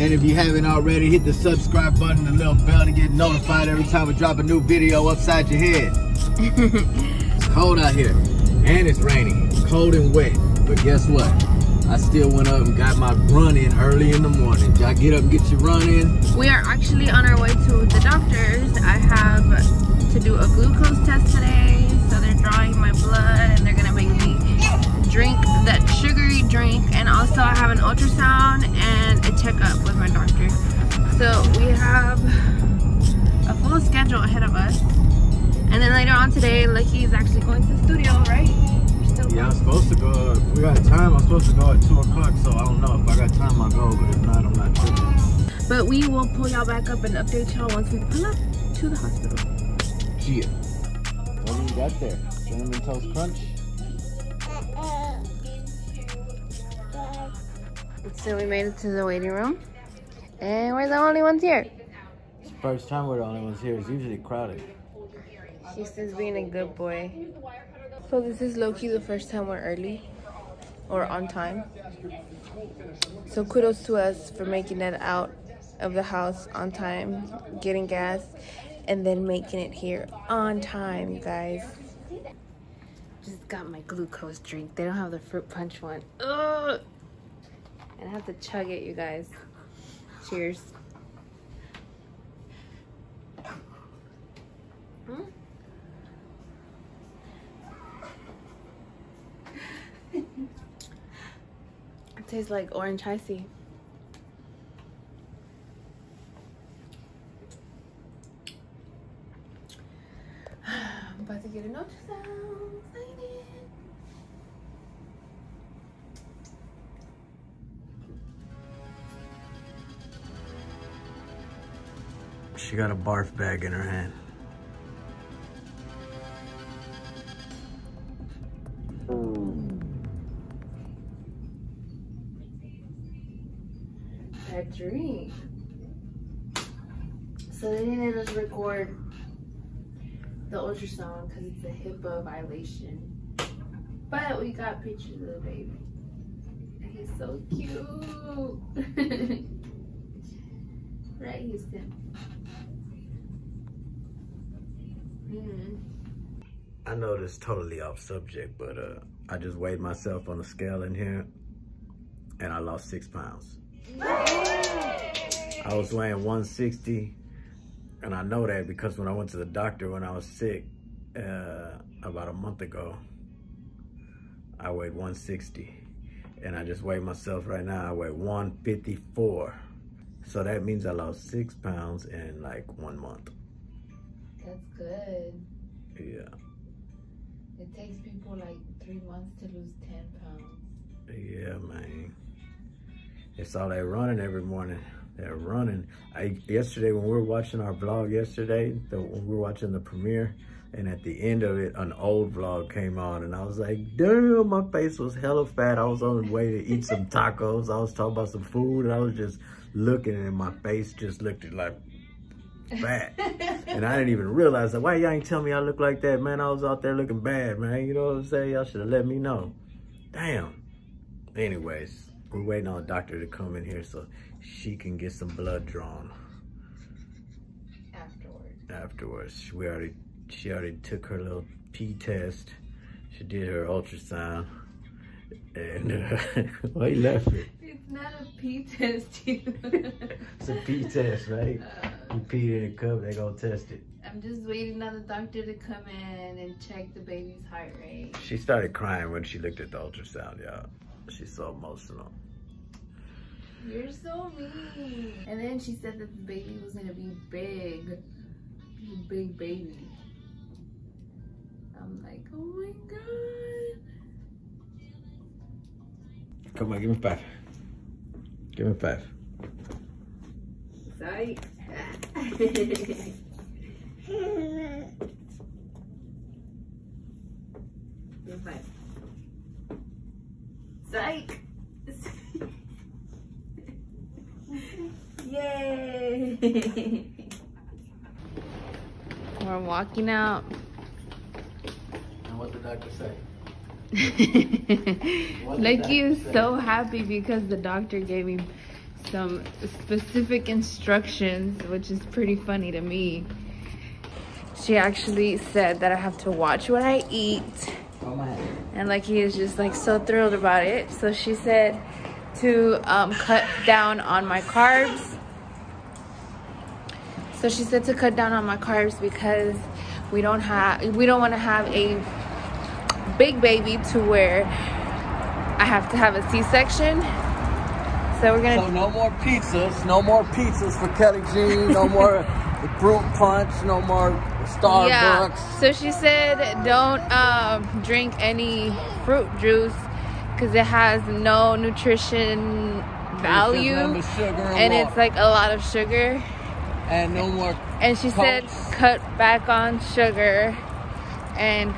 And if you haven't already, hit the subscribe button and the little bell to get notified every time we drop a new video upside your head. it's cold out here. And it's raining. Cold and wet. But guess what? I still went up and got my run in early in the morning. Y'all get up and get your run in? We are actually on our way to the doctor's. I have to do a glucose test today. So they're drawing my blood and they're gonna make me drink that sugary drink. And also I have an ultrasound and a checkup with my doctor. So we have a full schedule ahead of us. And then later on today, Lucky is actually going to the studio, right? Yeah, I'm supposed to go. We got time. I'm supposed to go at 2 o'clock, so I don't know. If I got time, I'll go. But if not, I'm not tripping. But we will pull y'all back up and update y'all once we pull up to the hospital. Yeah. What do you got there? Cinnamon Toast Crunch? So we made it to the waiting room. And we're the only ones here. It's the first time we're the only ones here. It's usually crowded. Houston's being a good boy. So this is low-key the first time we're early or on time. So kudos to us for making it out of the house on time, getting gas, and then making it here on time, you guys. Just got my glucose drink. They don't have the fruit punch one. Ugh. I have to chug it, you guys. Cheers. Hmm? It tastes like orange icy. I'm She got a barf bag in her hand. That drink. So they didn't us record the ultrasound because it's a HIPAA violation. But we got pictures of the baby. He's so cute. right, Houston? I know this is totally off subject, but uh, I just weighed myself on the scale in here and I lost six pounds. I was weighing 160 and I know that because when I went to the doctor when I was sick uh, about a month ago, I weighed 160 and I just weighed myself right now, I weigh 154. So that means I lost six pounds in like one month. That's good. Yeah. It takes people like three months to lose 10 pounds. Yeah, man. It's all that running every morning. They're running. I yesterday when we were watching our vlog yesterday, the, when we were watching the premiere, and at the end of it, an old vlog came on, and I was like, damn, my face was hella fat. I was on the way to eat some tacos. I was talking about some food, and I was just looking, and my face just looked like fat. and I didn't even realize that. Why y'all ain't tell me I look like that, man? I was out there looking bad, man. You know what I'm saying? Y'all should have let me know. Damn. Anyways, we're waiting on a doctor to come in here so she can get some blood drawn. Afterwards. Afterwards, we already, she already took her little pee test. She did her ultrasound. And, uh, why you laughing? It's not a pee test, you. It's a pee test, right? Uh, You peed in a cup, they gonna test it. I'm just waiting on the doctor to come in and check the baby's heart rate. She started crying when she looked at the ultrasound, y'all. She's so emotional. You're so mean. And then she said that the baby was gonna be big. A big baby. I'm like, oh my god. Come on, give me five. Give me five. Sorry. Give five. Psych. Yay. We're walking out. And what the doctor say? Lucky is so happy because the doctor gave him some specific instructions, which is pretty funny to me. She actually said that I have to watch what I eat. And like he is just like so thrilled about it. So she said to um, cut down on my carbs. So she said to cut down on my carbs because we don't have we don't want to have a big baby to where I have to have a C-section. So we're gonna. So no more pizzas. No more pizzas for Kelly Jean. No more fruit punch. No more Starbucks. Yeah. So she said, don't um, drink any fruit juice because it has no nutrition value, and it's like a lot of sugar. And no more. And she said, cut back on sugar, and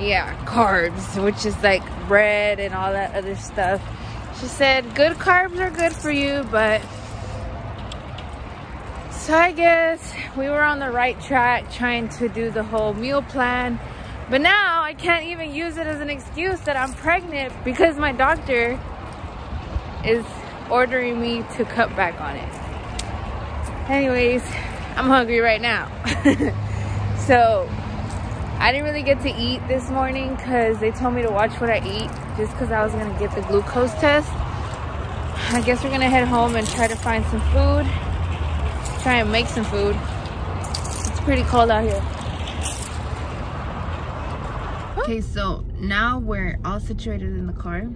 yeah, carbs, which is like bread and all that other stuff. She said good carbs are good for you, but so I guess we were on the right track trying to do the whole meal plan. But now I can't even use it as an excuse that I'm pregnant because my doctor is ordering me to cut back on it. Anyways, I'm hungry right now. so I didn't really get to eat this morning because they told me to watch what I eat just because I was going to get the glucose test. I guess we're going to head home and try to find some food. Try and make some food. It's pretty cold out here. Okay, so now we're all situated in the car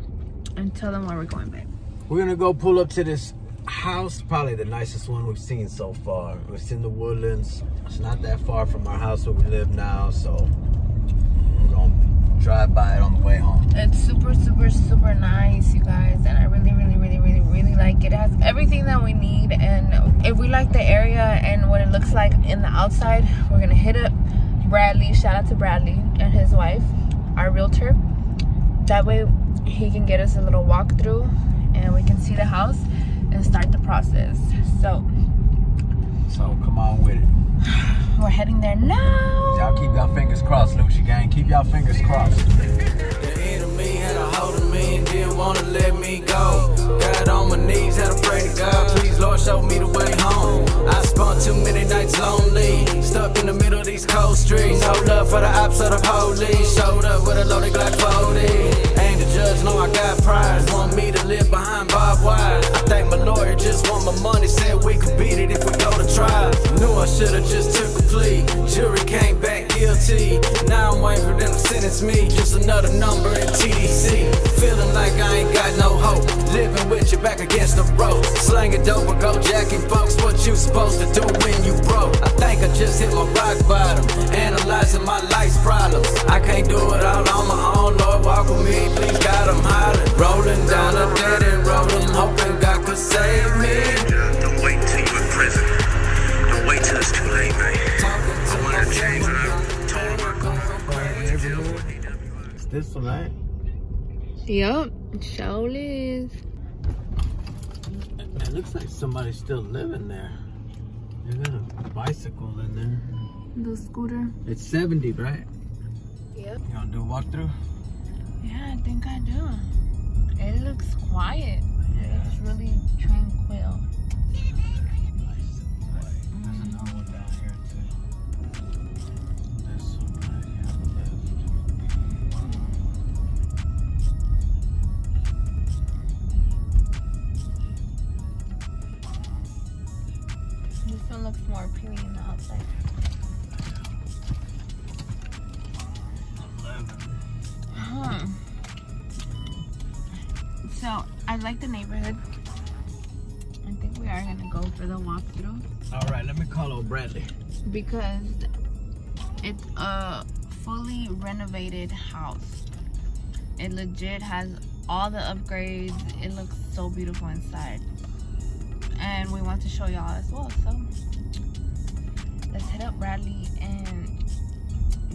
and tell them where we're going, babe. We're going to go pull up to this house, probably the nicest one we've seen so far. It's in the woodlands. It's not that far from our house where we live now, so we're gonna drive by it on the way home. It's super, super, super nice, you guys, and I really, really, really, really, really like it. It has everything that we need, and if we like the area and what it looks like in the outside, we're gonna hit up Bradley. Shout out to Bradley and his wife, our realtor. That way, he can get us a little walkthrough, and we can see the house and start the process. So, so come on with it. We're heading there now. Y'all keep y'all fingers crossed, Luciano gang. Keep y'all fingers crossed. The enemy had a hold of me and didn't want to let me go. Got on my knees, had to pray to God. Please, Lord, show me the way home. I spent too many nights lonely, stuck in the middle of these cold streets. No love for the ops of the police. Showed up with a loaded Glock 40. Ain't the judge, know I got pride. Want me to live behind barbed wire. I think my want my money. Said we could beat it if we go to trial. Knew I should've just took a plea. Jury came back guilty. Now I'm waiting for them to sentence me. Just another number in TDC. Feeling like I ain't got no hope. Living with your back against the rope. Slanging dope or go jacking folks. What you supposed to do when you broke? I think I just hit my rock bottom. Analyzing my life's problems. I can't do it all on my own. Lord, walk with me. Please, God, I'm hollering. Rolling down a her. It's this right? Yup, sure is. It looks like somebody's still living there. They got a bicycle in there. The scooter. It's 70, right? Yep. You want to do a walkthrough? Yeah, I think I do. It looks quiet. Yeah. It's really tranquil. There's mm-hmm. another one down Hmm. So I like the neighborhood. I think we are gonna go for the walkthrough All right, let me call old Bradley. because it's a fully renovated house. It legit has all the upgrades. It looks so beautiful inside. And we want to show y'all as well. So let's hit up Bradley and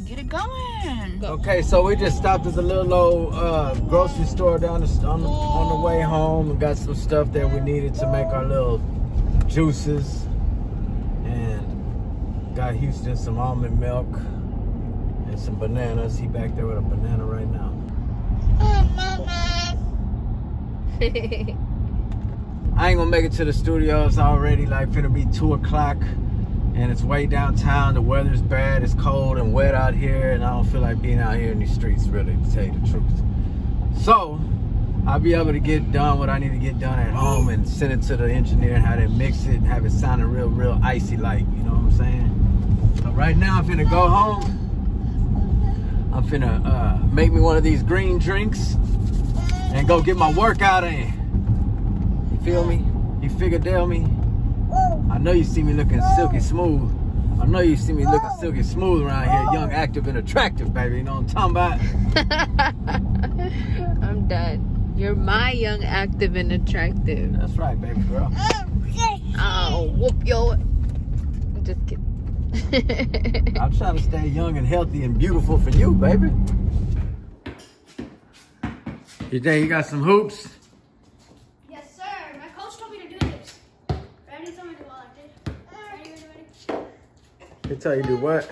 get it going. Okay, so we just stopped at the little old uh, grocery store down the, on, the, on the way home and got some stuff that we needed to make our little juices. And got Houston some almond milk and some bananas. He back there with a banana right now. I ain't gonna make it to the studio. It's already like finna be two o'clock and it's way downtown. The weather's bad, it's cold and wet out here, and I don't feel like being out here in these streets really to tell you the truth. So I'll be able to get done what I need to get done at home and send it to the engineer and have it mix it and have it sounding real, real icy like, you know what I'm saying? So right now I'm finna go home. I'm finna uh, make me one of these green drinks and go get my workout in. You feel me? You figure tell me? I know you see me looking silky smooth. I know you see me looking silky smooth around here, young, active, and attractive, baby. You know what I'm talking about? I'm done. You're my young, active, and attractive. That's right, baby girl. Oh, whoop yo. Just kidding. I'm trying to stay young and healthy and beautiful for you, baby. You think you got some hoops? Yes, sir. My coach told me to do this. Ready? Tell me to go like this. Ready, ready, ready? He tell you do what?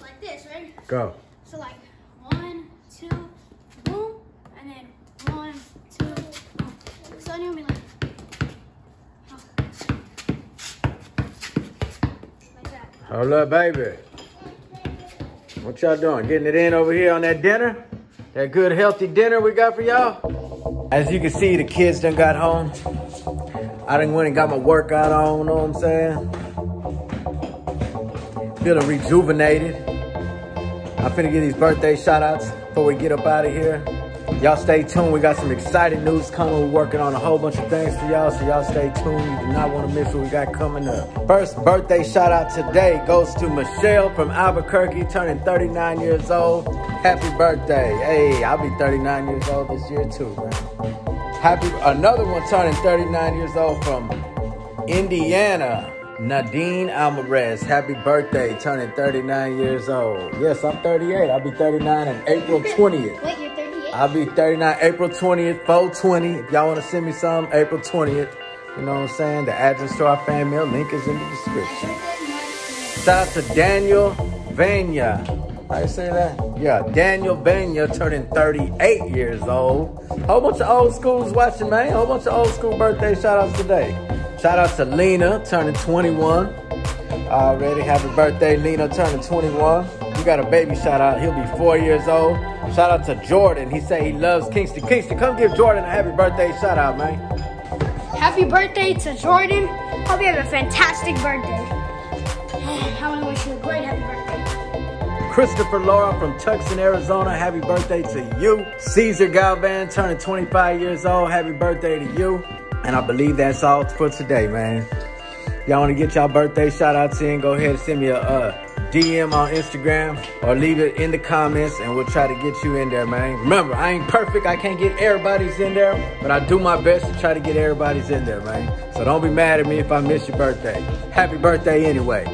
Like this, ready? Go. So like one, two, boom, and then one, two, boom. So I knew me like, like that. Hold up, baby. What y'all doing? Getting it in over here on that dinner? That good healthy dinner we got for y'all? As you can see, the kids done got home. I done went and got my workout on, you know what I'm saying? Feeling rejuvenated. I'm finna get these birthday shout outs before we get up out of here. Y'all stay tuned. We got some exciting news coming. We're working on a whole bunch of things for y'all, so y'all stay tuned. You do not want to miss what we got coming up. First birthday shout out today goes to Michelle from Albuquerque, turning 39 years old. Happy birthday. Hey, I'll be 39 years old this year too, man. Happy another one turning 39 years old from Indiana. Nadine Alvarez, happy birthday, turning 39 years old. Yes, I'm 38. I'll be 39 on April 20th. Wait, you're 38? I'll be 39 April 20th, 420. If y'all want to send me some, April 20th. You know what I'm saying? The address to our fan mail link is in the description. Shout out to Daniel Vanya. How you say that? Yeah, Daniel Vanya turning 38 years old. Whole bunch of old schools watching, man. Whole bunch of old school birthday shout outs today. Shout out to Lena turning 21. Already happy birthday, Lena turning 21. You got a baby shout out. He'll be four years old. Shout out to Jordan. He say he loves Kingston. Kingston, come give Jordan a happy birthday shout out, man. Happy birthday to Jordan. Hope you have a fantastic birthday. I want to wish you a great happy birthday. Christopher Laura from Tucson, Arizona. Happy birthday to you. Caesar Galvan turning 25 years old. Happy birthday to you. And I believe that's all for today, man. Y'all want to get y'all birthday shout outs in, go ahead and send me a, uh DM on Instagram or leave it in the comments and we'll try to get you in there, man. Remember, I ain't perfect. I can't get everybody's in there, but I do my best to try to get everybody's in there, man. So don't be mad at me if I miss your birthday. Happy birthday anyway.